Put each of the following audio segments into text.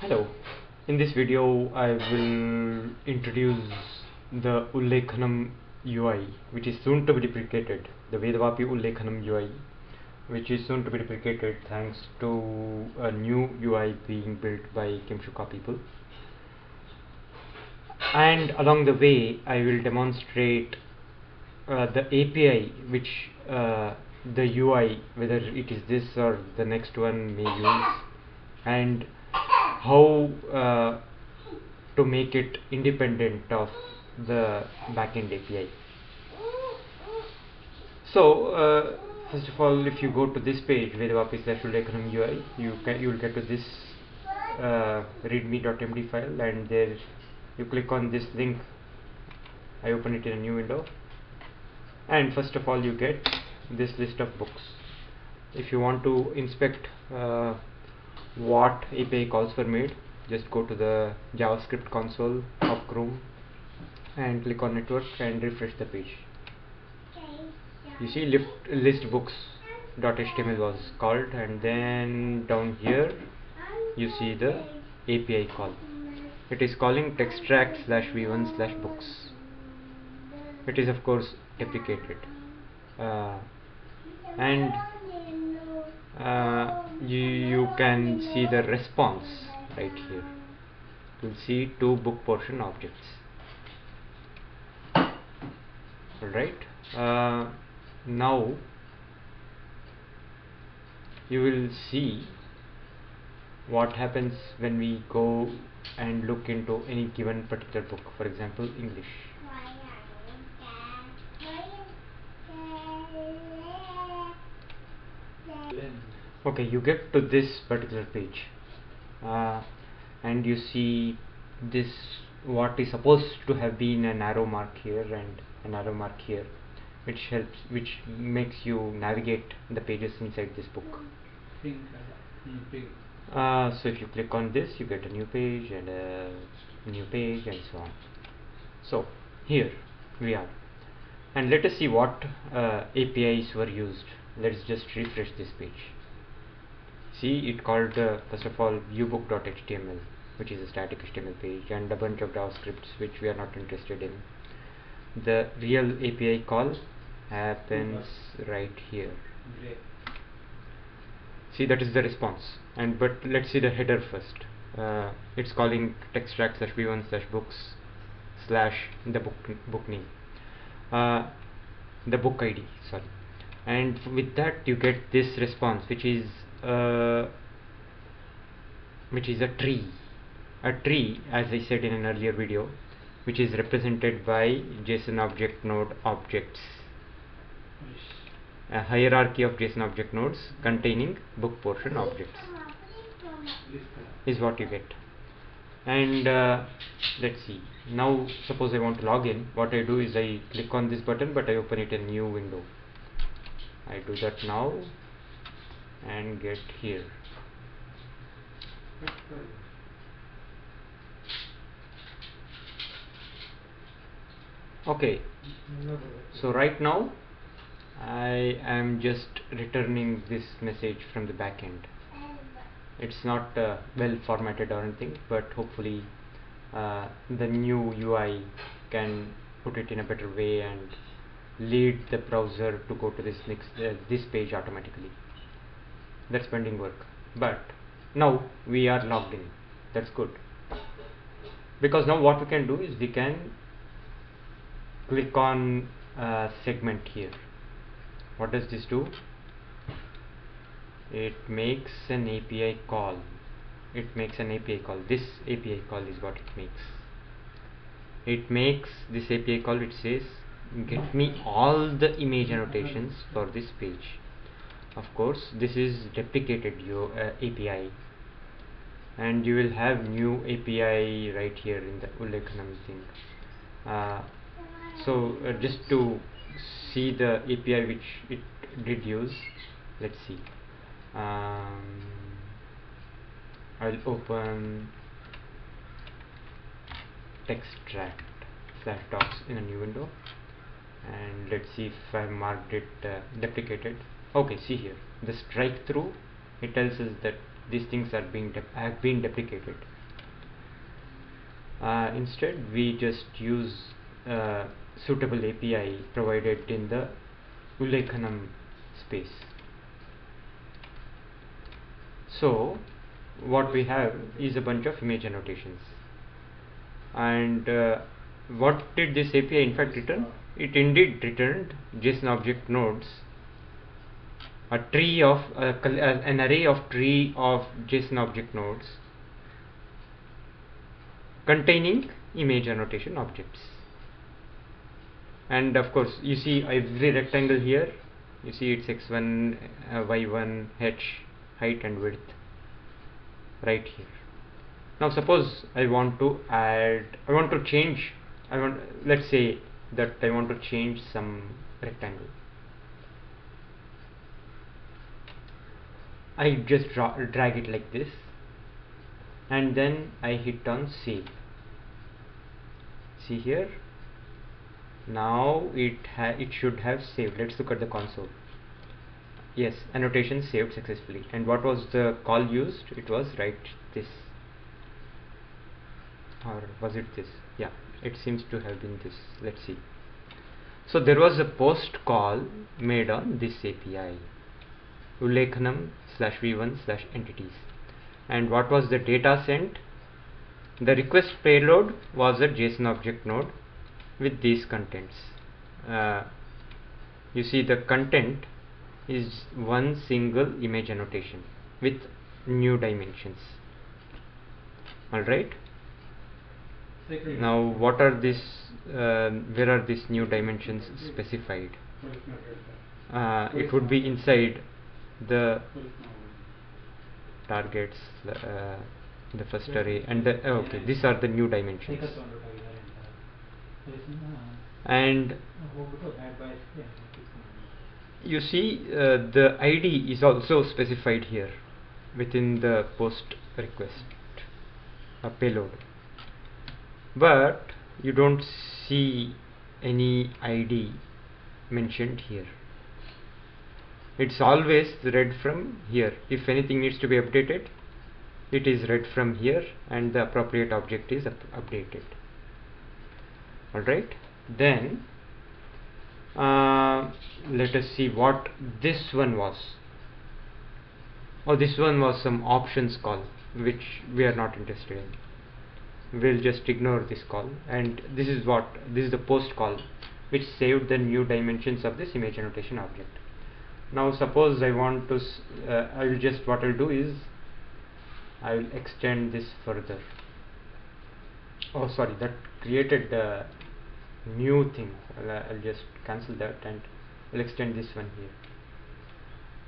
Hello. In this video, I will introduce the Ullekhanam UI, which is soon to be deprecated. The Vedavaapi Ullekhanam UI, which is soon to be deprecated thanks to a new UI being built by Kimshuka people. And along the way, I will demonstrate uh, the API which uh, the UI, whether it is this or the next one, may use, and how uh, to make it independent of the backend API. So, uh, first of all, if you go to this page, Vedavaapi slash Ullekhanam UI, you can you will get to this uh, readme.md file, and there you click on this link. I open it in a new window, and first of all, you get this list of books. If you want to inspect uh, what API calls were made, just go to the JavaScript console of Chrome and click on network and refresh the page. You see lift, list books.html was called and then down here you see the API call. It is calling textract slash v1 slash books. It is of course deprecated. Uh, and uh, you, you can see the response right here. You'll see two book portion objects. Alright uh, now you will see what happens when we go and look into any given particular book for example English okay you get to this particular page. Uh, and you see this what is supposed to have been an arrow mark here and an arrow mark here which helps which makes you navigate the pages inside this book. Uh, so if you click on this you get a new page and a new page and so on. So here we are. And let us see what uh, APIs were used. Let's just refresh this page see it called uh, first of all viewbook.html which is a static HTML page and a bunch of JavaScripts which we are not interested in. The real API call happens right here. See that is the response. And but let's see the header first. Uh, it's calling textract slash v1 slash books slash the book book name. Uh, the book id sorry. And with that you get this response which is uh, which is a tree a tree as I said in an earlier video which is represented by JSON object node objects. A hierarchy of JSON object nodes containing book portion objects is what you get. And uh, let's see. Now suppose I want to log in. What I do is I click on this button but I open it in a new window. I do that now and get here. Okay. So right now I am just returning this message from the backend it's not uh, well formatted or anything but hopefully uh, the new UI can put it in a better way and lead the browser to go to this next uh, this page automatically that's pending work. But now we are logged in. That's good. Because now what we can do is we can click on segment here. What does this do? It makes an API call. It makes an API call. This API call is what it makes. It makes this API call it says get me all the image annotations for this page of course this is deprecated your uh, API and you will have new API right here in the Ullekhanam thing uh, so uh, just to see the API which it did use let's see. Um, I'll open textract slash docs in a new window. And let's see if I marked it uh, deprecated okay see here. The strike through it tells us that these things are being have been deprecated. Uh, instead we just use uh, suitable API provided in the Ullekhanam space. So what we have is a bunch of image annotations. And uh, what did this API in fact return? It indeed returned JSON object nodes a tree of uh, an array of tree of JSON object nodes containing image annotation objects. And of course you see every rectangle here you see it's x1 uh, y1 h height and width right here. Now suppose I want to add I want to change I want let's say that I want to change some rectangle I just draw, drag it like this and then I hit on save see here. Now it it should have saved. Let's look at the console. Yes annotation saved successfully. And what was the call used? It was write this. Or was it this? Yeah it seems to have been this. Let's see. So there was a post call made on this API ullekhanam slash v1 slash entities. And what was the data sent? The request payload was a JSON object node with these contents. Uh, you see the content is one single image annotation with new dimensions. Alright? Now what are these uh, where are these new dimensions specified? Uh, it would be inside the targets uh, the first array and the oh, okay these are the new dimensions. And you see uh, the ID is also specified here within the post request a payload. But you don't see any ID mentioned here it's always read from here. If anything needs to be updated it is read from here and the appropriate object is up updated. Alright then uh, let us see what this one was. Oh this one was some options call which we are not interested in. We'll just ignore this call. And this is what this is the post call which saved the new dimensions of this image annotation object now suppose I want to uh, I will just what I'll do is I will extend this further. Oh sorry that created the new thing. I'll, I'll just cancel that and I'll extend this one here.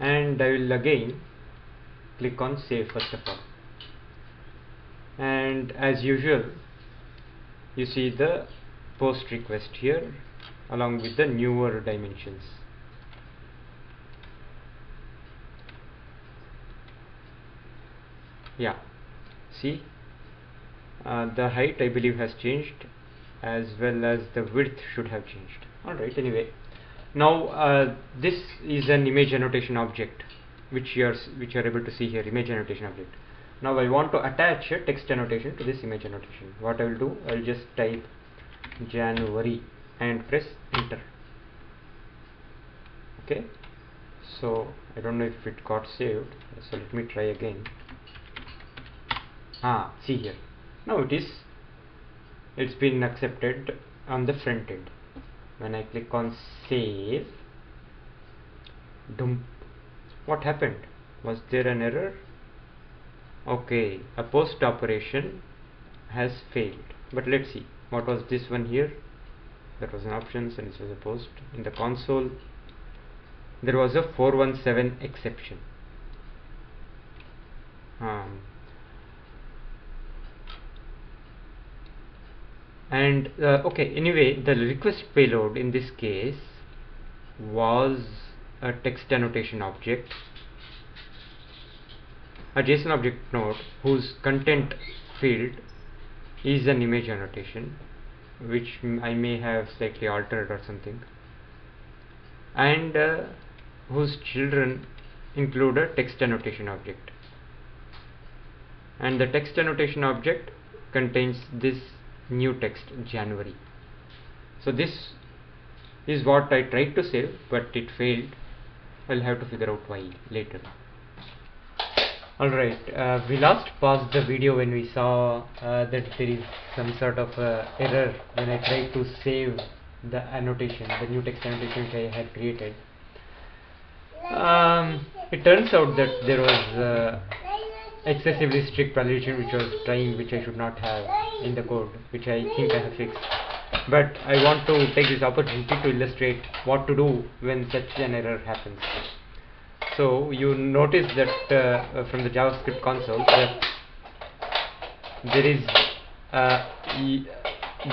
And I will again click on save first of all. And as usual you see the post request here along with the newer dimensions yeah. See uh, the height I believe has changed as well as the width should have changed. Alright anyway. Now uh, this is an image annotation object which you are which you are able to see here image annotation object. Now I want to attach a text annotation to this image annotation. What I will do I will just type January and press enter. Okay? So I don't know if it got saved so let me try again ah see here. Now it is it's been accepted on the front end. When I click on save dump. What happened? Was there an error? Okay a post operation has failed. But let's see what was this one here? That was an options and this was a post. In the console there was a 417 exception. Um, and uh, okay anyway the request payload in this case was a text annotation object a JSON object node whose content field is an image annotation which I may have slightly altered or something and uh, whose children include a text annotation object. And the text annotation object contains this new text January. So this is what I tried to save but it failed. I'll have to figure out why later. Alright uh, we last paused the video when we saw uh, that there is some sort of uh, error when I tried to save the annotation the new text annotation which I had created. Um, it turns out that there was uh, excessively strict validation which was trying which I should not have in the code which I think I have fixed. But I want to take this opportunity to illustrate what to do when such an error happens. So you notice that uh, from the JavaScript console that there is uh,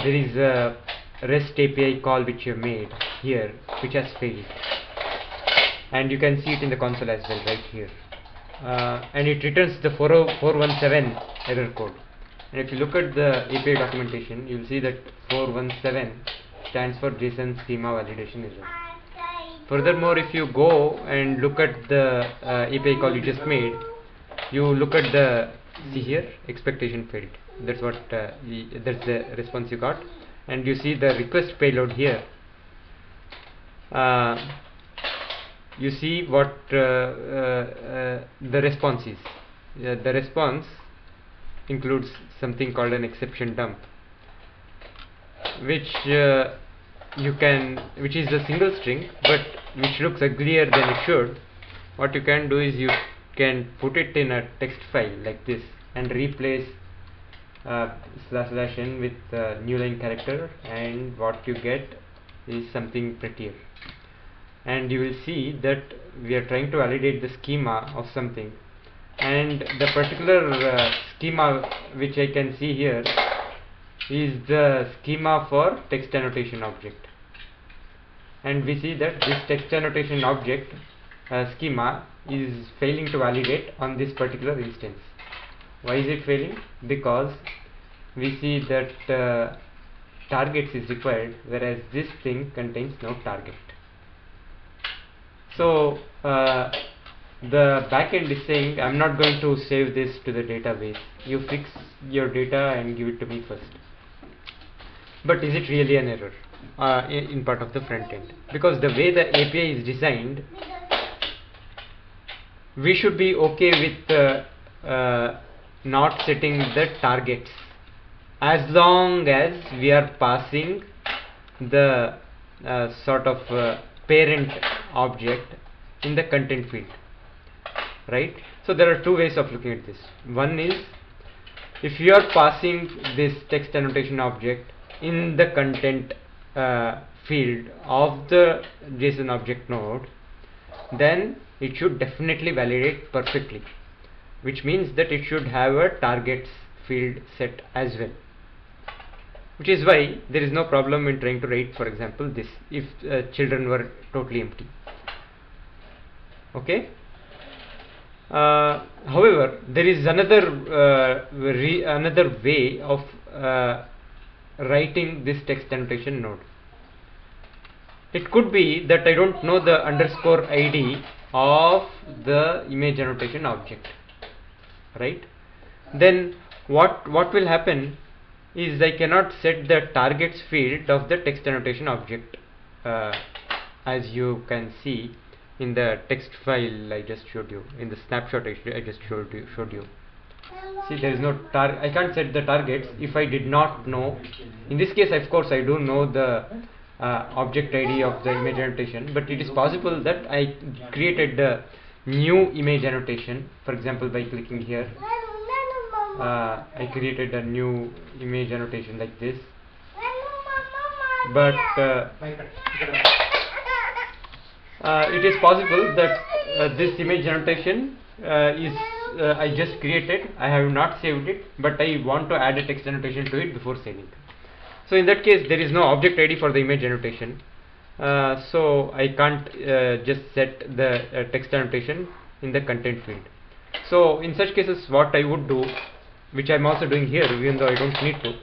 there is a REST API call which you made here which has failed. And you can see it in the console as well right here uh, and it returns the 417 error code. And if you look at the API documentation you will see that 417 stands for JSON schema validation error. Furthermore if you go and look at the uh, API call you just made you look at the see here expectation failed. That's what uh, that's the response you got. And you see the request payload here. Uh, you see what uh, uh, uh, the response is. The response includes something called an exception dump which uh, you can which is a single string but which looks uglier than it should. What you can do is you can put it in a text file like this and replace uh, slash slash n with uh, new line character and what you get is something prettier and you will see that we are trying to validate the schema of something. And the particular uh, schema which I can see here is the schema for text annotation object. And we see that this text annotation object uh, schema is failing to validate on this particular instance. Why is it failing? Because we see that uh, targets is required whereas this thing contains no target so uh, the backend is saying I'm not going to save this to the database. You fix your data and give it to me first. But is it really an error uh, in, part of the front end? Because the way the API is designed we should be okay with uh, uh, not setting the targets. As long as we are passing the uh, sort of uh, parent object in the content field right? So there are two ways of looking at this. One is if you are passing this text annotation object in the content uh, field of the JSON object node then it should definitely validate perfectly which means that it should have a targets field set as well which is why there is no problem in trying to write for example this if uh, children were totally empty. Okay? Uh, however there is another uh, another way of uh, writing this text annotation node. It could be that I don't know the underscore ID of the image annotation object. Right? Then what what will happen is I cannot set the targets field of the text annotation object uh, as you can see in the text file I just showed you in the snapshot I, just showed you showed you. See there is no tar I can't set the targets if I did not know. In this case of course I do know the uh, object ID of the image annotation but it is possible that I created the new image annotation for example by clicking here uh, I created a new image annotation like this. But uh, uh, it is possible that uh, this image annotation uh, is uh, I just created. I have not saved it but I want to add a text annotation to it before saving. So in that case there is no object ID for the image annotation. So I can't just set the text annotation in the content field. So in such cases what I would do which I'm also doing here even though I don't need to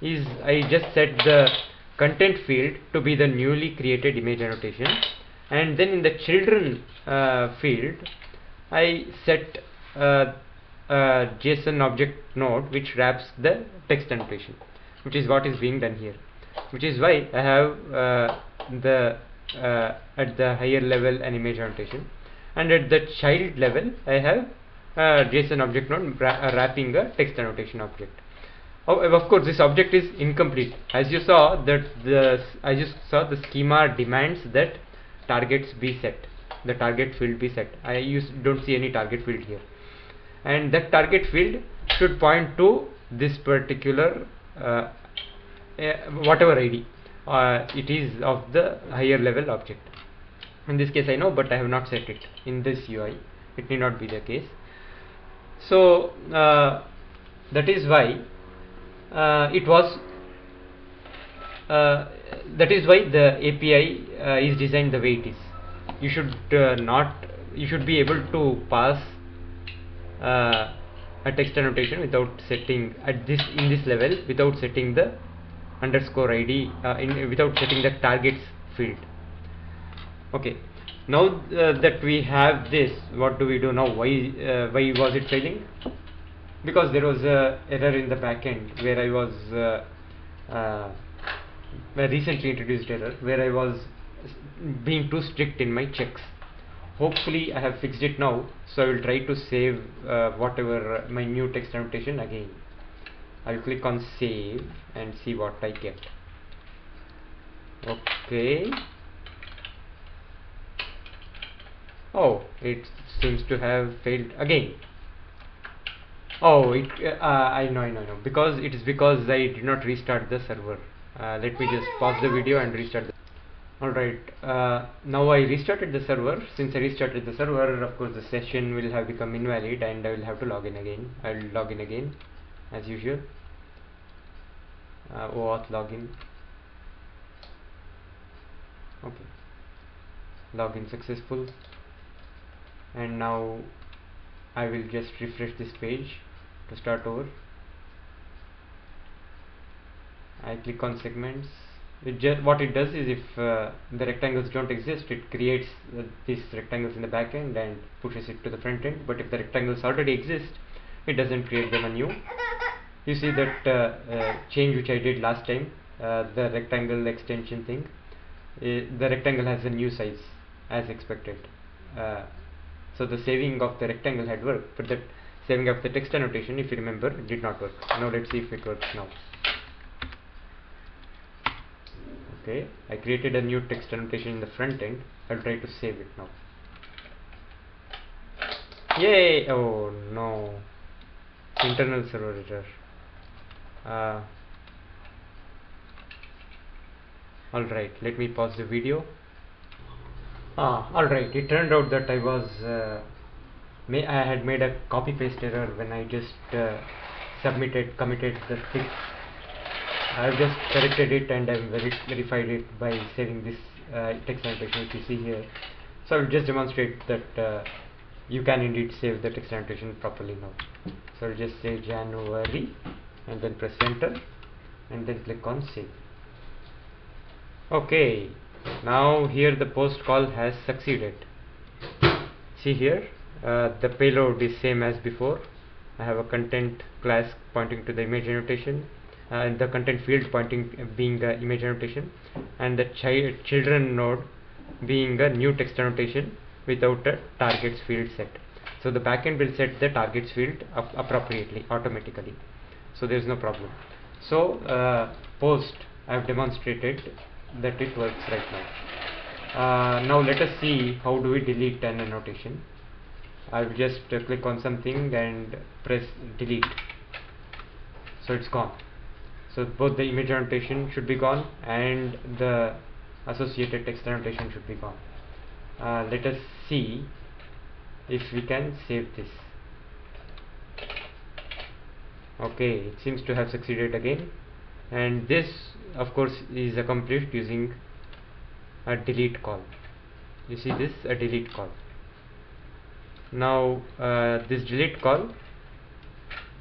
is I just set the content field to be the newly created image annotation. And then in the children uh, field I set uh, uh, JSON object node which wraps the text annotation which is what is being done here. Which is why I have uh, the uh, at the higher level an image annotation. And at the child level I have a JSON object node uh, wrapping a text annotation object Oh, of course, this object is incomplete. As you saw that the as you saw the schema demands that targets be set, the target field be set. I use don't see any target field here, and that target field should point to this particular uh, uh, whatever ID uh, it is of the higher level object. In this case, I know, but I have not set it in this UI. It need not be the case. So uh, that is why uh, it was uh, that is why the API is designed the way it is. You should not you should be able to pass uh, a text annotation without setting at this in this level without setting the underscore id uh, in without setting the targets field. Okay now that we have this what do we do now? Why why was it failing? Because there was a error in the backend where I was uh, uh, recently introduced error where I was being too strict in my checks. Hopefully I have fixed it now so I will try to save uh, whatever my new text annotation again. I'll click on save and see what I get. Okay oh it seems to have failed again Oh, it, uh, I know, I know, I know. Because it is because I did not restart the server. Uh, let me just pause the video and restart. Alright, uh, now I restarted the server. Since I restarted the server, of course the session will have become invalid and I will have to log in again. I will log in again as usual. Uh, OAuth login. Okay. Login successful. And now I will just refresh this page to start over. I click on segments. It what it does is if uh, the rectangles don't exist it creates uh, these rectangles in the back end and pushes it to the front end. But if the rectangles already exist it doesn't create them anew. You see that uh, uh change which I did last time uh, the rectangle extension thing the rectangle has a new size as expected. Uh, so the saving of the rectangle had worked but that saving of the text annotation if you remember did not work. Now let's see if it works now. Okay I created a new text annotation in the front end. I'll try to save it now. Yay! Oh no. Internal server error. Uh, alright let me pause the video ah alright it turned out that I was uh, may I had made a copy paste error when I just uh, submitted committed the fix I've just corrected it and I've veri verified it by saving this uh, text annotation which you see here. So I'll just demonstrate that uh, you can indeed save the text annotation properly now. So I'll just say January and then press enter and then click on save. Okay now here the post call has succeeded. See here uh, the payload is same as before. I have a content class pointing to the image annotation uh, and the content field pointing being the image annotation and the chi children node being a new text annotation without a targets field set. So the backend will set the targets field appropriately automatically. So there is no problem. So uh, post I have demonstrated that it works right now. Uh, now let us see how do we delete an annotation. I'll just uh, click on something and press delete. So it's gone. So both the image annotation should be gone and the associated text annotation should be gone. Uh, let us see if we can save this. Okay it seems to have succeeded again. And this of course is accomplished using a delete call. You see this a delete call. Now uh, this delete call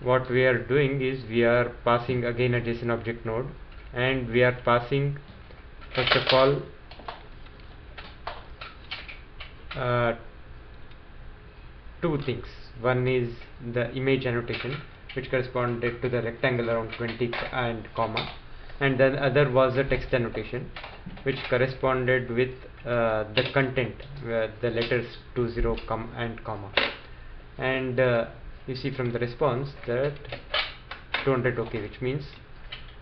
what we are doing is we are passing again a JSON object node and we are passing first of all uh, two things. One is the image annotation which corresponded to the rectangle around 20 and comma and then other was the text annotation which corresponded with uh, the content where the letters 20 com and comma. And uh, you see from the response that 200 okay which means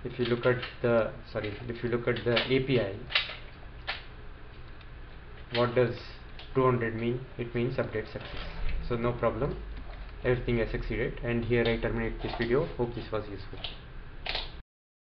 if you look at the sorry if you look at the API what does 200 mean? It means update success. So no problem. Everything has succeeded. And here I terminate this video. Hope this was useful